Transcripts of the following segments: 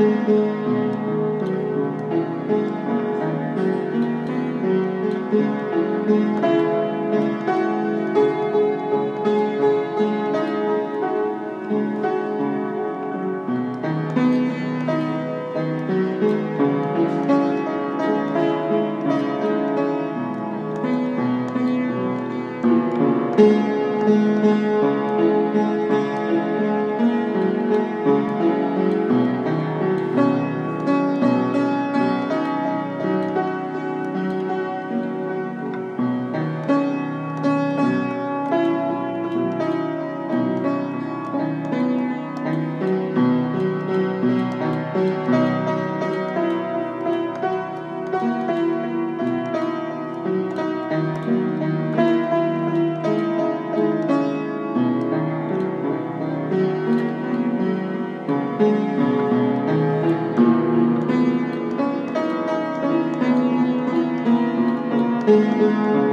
Música Música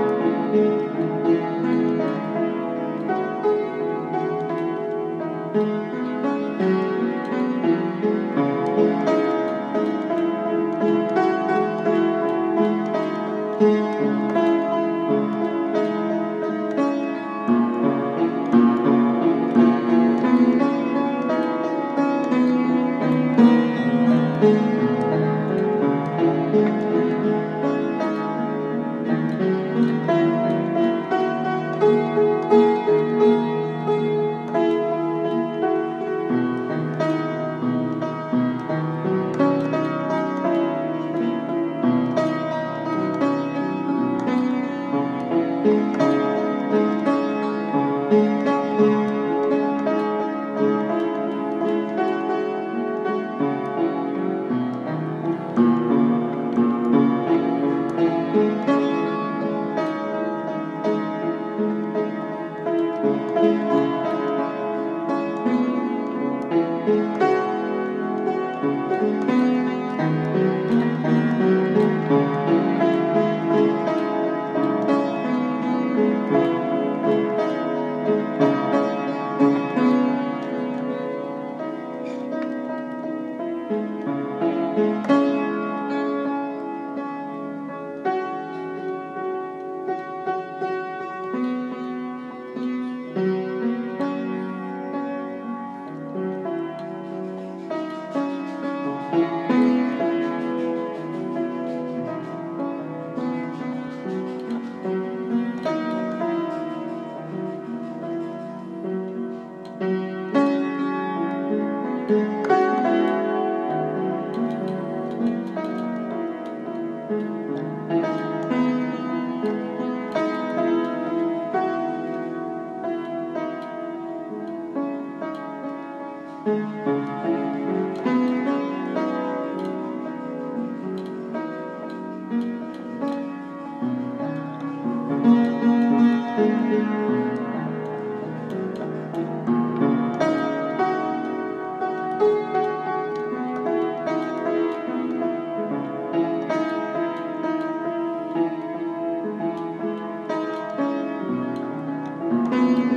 Música